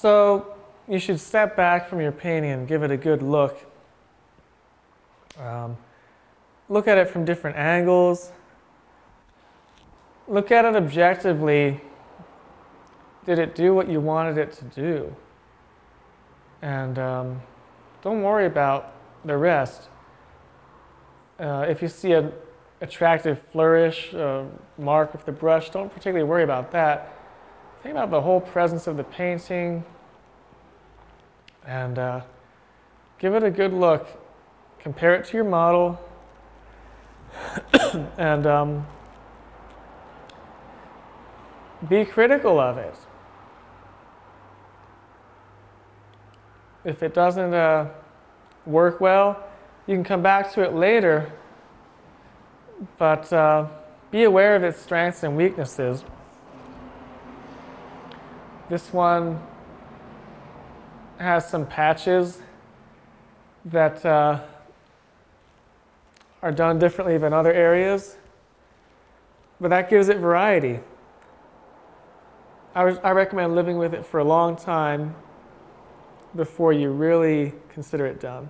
So you should step back from your painting and give it a good look. Um, look at it from different angles. Look at it objectively. Did it do what you wanted it to do? And um, don't worry about the rest. Uh, if you see an attractive flourish, uh, mark with the brush, don't particularly worry about that. Think about the whole presence of the painting and uh, give it a good look. Compare it to your model and um, be critical of it. If it doesn't uh, work well, you can come back to it later, but uh, be aware of its strengths and weaknesses. This one has some patches that uh, are done differently than other areas, but that gives it variety. I, I recommend living with it for a long time before you really consider it done.